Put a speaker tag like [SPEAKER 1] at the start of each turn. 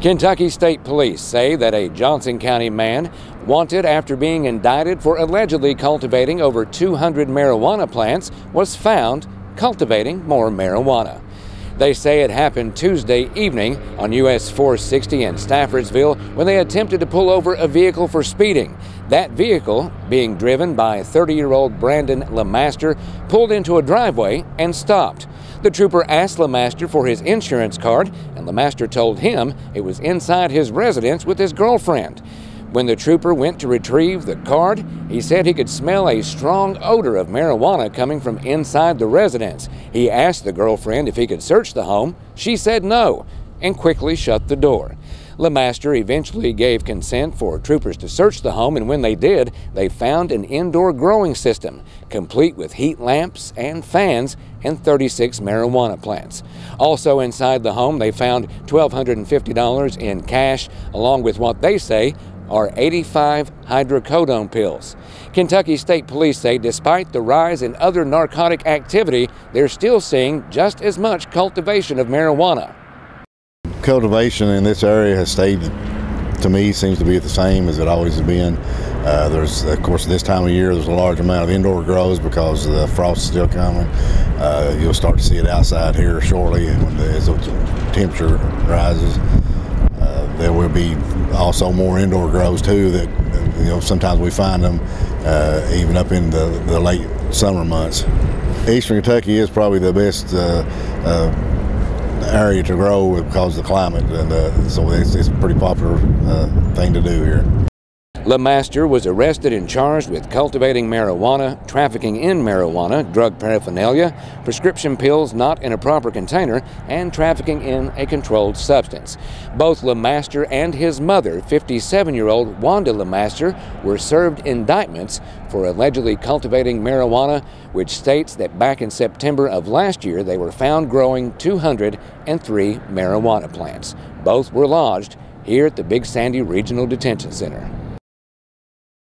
[SPEAKER 1] Kentucky State Police say that a Johnson County man wanted after being indicted for allegedly cultivating over 200 marijuana plants was found cultivating more marijuana. They say it happened Tuesday evening on US 460 in Staffordsville when they attempted to pull over a vehicle for speeding. That vehicle, being driven by 30 year old Brandon LeMaster, pulled into a driveway and stopped. The trooper asked LeMaster for his insurance card, and LeMaster told him it was inside his residence with his girlfriend. When the trooper went to retrieve the card, he said he could smell a strong odor of marijuana coming from inside the residence. He asked the girlfriend if he could search the home. She said no and quickly shut the door. LeMaster eventually gave consent for troopers to search the home, and when they did, they found an indoor growing system, complete with heat lamps and fans and 36 marijuana plants. Also inside the home, they found $1,250 in cash, along with what they say are 85 hydrocodone pills. Kentucky State Police say despite the rise in other narcotic activity, they're still seeing just as much cultivation of marijuana
[SPEAKER 2] cultivation in this area has stayed, to me, seems to be the same as it always has been. Uh, there's, of course, this time of year, there's a large amount of indoor grows because the frost is still coming. Uh, you'll start to see it outside here shortly when the, as the temperature rises. Uh, there will be also more indoor grows too that you know sometimes we find them uh, even up in the, the late summer months. Eastern Kentucky is probably the best uh, uh, area to grow because of the climate, and uh, so it's, it's, a pretty popular uh, thing to do here.
[SPEAKER 1] LeMaster was arrested and charged with cultivating marijuana, trafficking in marijuana, drug paraphernalia, prescription pills not in a proper container, and trafficking in a controlled substance. Both LeMaster and his mother, 57 year old Wanda LeMaster, were served indictments for allegedly cultivating marijuana, which states that back in September of last year they were found growing 203 marijuana plants. Both were lodged here at the Big Sandy Regional Detention Center.